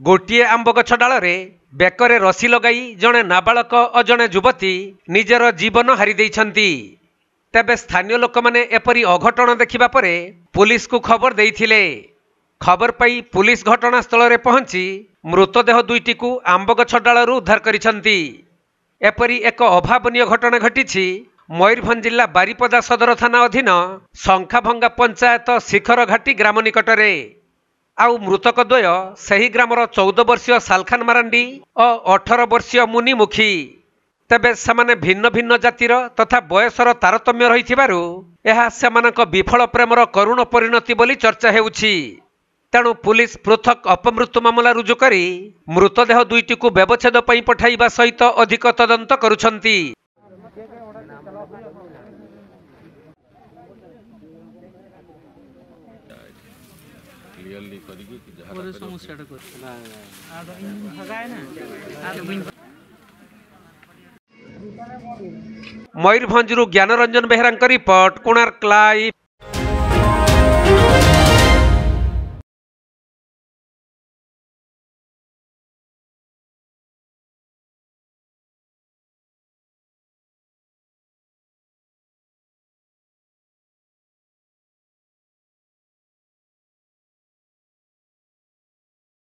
ଗୋଟିଏ ଆମ୍ବ ଗଛ ଡାଳରେ ବେକରେ ରସି ଲଗାଇ ଜଣେ ନାବାଳକ ଓ ଜଣେ ଯୁବତୀ ନିଜର ଜୀବନ ହାରି ଦେଇଛନ୍ତି। ତେବେ ସ୍ଥାନୀୟ ଲୋକମାନେ ଏପରି ଅଘଟଣ ଦେଖିବା ପରେ ପୁଲିସକୁ ଖବର ଦେଇଥିଲେ। ଖବର ପାଇ ପୁଲିସ ଘଟଣାସ୍ଥଳରେ ପହଞ୍ଚି ମୃତଦେହ ଦୁଇଟିକୁ ଆମ୍ବ ଗଛ ଡାଳରୁ ଉଦ୍ଧାର କରିଛନ୍ତି। ଏପରି ଏକ ଅଭାବନୀୟ ଘଟଣା ଘଟିଛି ମୟୂରଭଞ୍ଜ ଜିଲ୍ଲା ବାରିପଦା ସଦର ଥାନା ଅଧୀନ ଶଙ୍ଖାଭଙ୍ଗା ପଞ୍ଚାୟତ ଶିଖର ଘାଟି ଗ୍ରାମ ନିକଟରେ। ଆଉ ମୃତକ ଦ୍ୱୟ ସେହି ଗ୍ରାମର ଚଉଦ ବର୍ଷୀୟ ସାଲଖାନ ମାରାଣ୍ଡି ଓ ଅଠର ବର୍ଷୀୟ ମୁନି ମୁଖୀ ତେବେ ସେମାନେ ଭିନ୍ନ ଭିନ୍ନ ଜାତିର ତଥା ବୟସର ତାରତମ୍ୟ ରହିଥିବାରୁ ଏହା ସେମାନଙ୍କ ବିଫଳ ପ୍ରେମର କରୁଣ ପରିଣତି ବୋଲି ଚର୍ଚ୍ଚା ହେଉଛି। ତେଣୁ ପୁଲିସ ପୃଥକ ଅପମୃତ୍ୟୁ ମାମଲା ରୁଜୁ କରି ମୃତଦେହ ଦୁଇଟିକୁ ବ୍ୟବଚ୍ଛେଦ ପାଇଁ ପଠାଇବା ସହିତ ଅଧିକ ତଦନ୍ତ କରୁଛନ୍ତି। क्लियरली करिके कर ना ज्ञानरंजन बेहरा रिपोर्ट कोणार्क लाइव